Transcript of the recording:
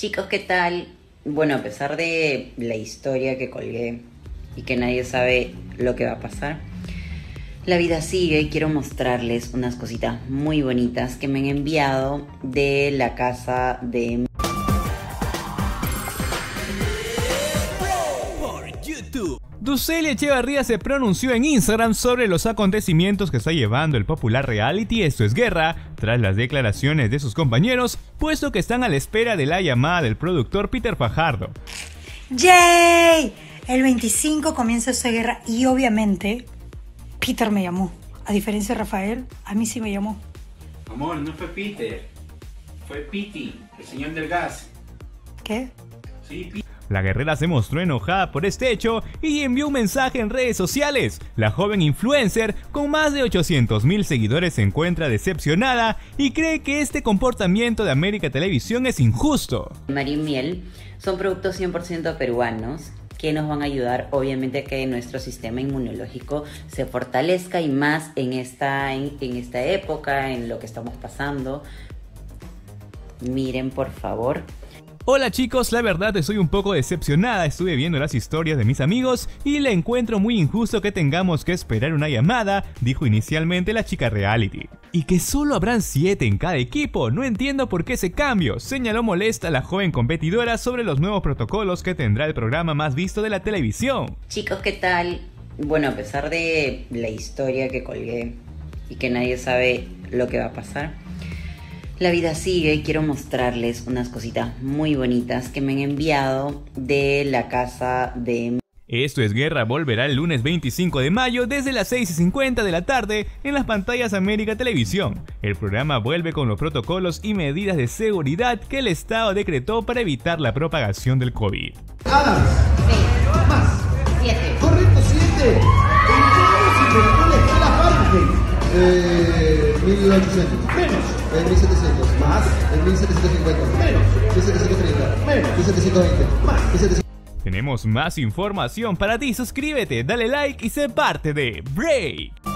Chicos, ¿qué tal? Bueno, a pesar de la historia que colgué y que nadie sabe lo que va a pasar, la vida sigue y quiero mostrarles unas cositas muy bonitas que me han enviado de la casa de Ducelia Echevarría se pronunció en Instagram sobre los acontecimientos que está llevando el popular reality Esto es Guerra, tras las declaraciones de sus compañeros, puesto que están a la espera de la llamada del productor Peter Fajardo. ¡Yay! El 25 comienza esa guerra y obviamente Peter me llamó. A diferencia de Rafael, a mí sí me llamó. Amor, no fue Peter, fue Piti, el señor del gas. ¿Qué? Sí, Piti. La guerrera se mostró enojada por este hecho y envió un mensaje en redes sociales. La joven influencer, con más de 800 mil seguidores, se encuentra decepcionada y cree que este comportamiento de América Televisión es injusto. Marín Miel son productos 100% peruanos que nos van a ayudar obviamente a que nuestro sistema inmunológico se fortalezca y más en esta, en esta época, en lo que estamos pasando. Miren por favor. Hola chicos, la verdad estoy un poco decepcionada, estuve viendo las historias de mis amigos y le encuentro muy injusto que tengamos que esperar una llamada, dijo inicialmente la chica reality. Y que solo habrán 7 en cada equipo, no entiendo por qué ese cambio, señaló molesta la joven competidora sobre los nuevos protocolos que tendrá el programa más visto de la televisión. Chicos, ¿qué tal? Bueno, a pesar de la historia que colgué y que nadie sabe lo que va a pasar, la vida sigue y quiero mostrarles unas cositas muy bonitas que me han enviado de la casa de... Esto es Guerra volverá el lunes 25 de mayo desde las 6 y 50 de la tarde en las pantallas América Televisión. El programa vuelve con los protocolos y medidas de seguridad que el Estado decretó para evitar la propagación del COVID. Adams. Sí. Más. Siete. Correcto, 1800. Menos. En 1700. Más. En 1750. Menos. 1730. Menos. 1720. Más. 1750. Tenemos más información para ti, suscríbete, dale like y sé parte de Break.